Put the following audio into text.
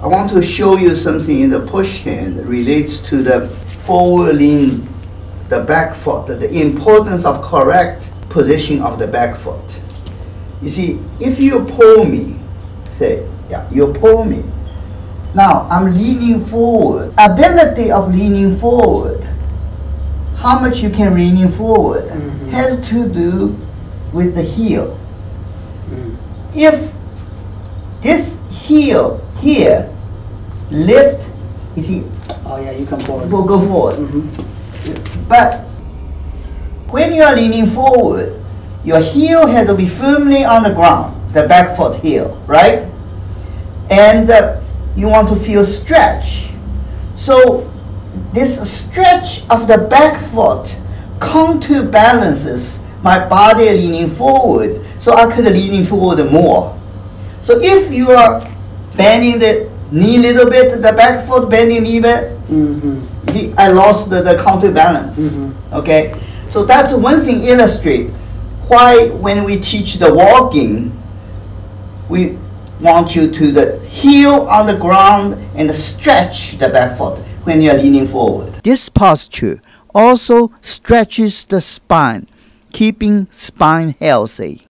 I want to show you something in the push hand that relates to the forward lean, the back foot, the importance of correct position of the back foot. You see, if you pull me, say, yeah, you pull me. Now I'm leaning forward. Ability of leaning forward, how much you can lean forward, Mhm. has to do with the heel. Mm. If this heel here lift, you see, Oh yeah, you come forward. will go forward. Mhm. But when you are leaning forward, your heel has to be firmly on the ground, the back foot heel, right? And uh, you want to feel stretch. So this stretch of the back foot counterbalances my body leaning forward, so I could leaning forward more. So if you are bending the knee a little bit, the back foot bending knee bit, Mhm. the, I lost the, the counterbalance. Mhm. Okay, so that's one thing illustrate why when we teach the walking, we want you to the heel on the ground and stretch the back foot when you're leaning forward. This posture also stretches the spine, keeping spine healthy.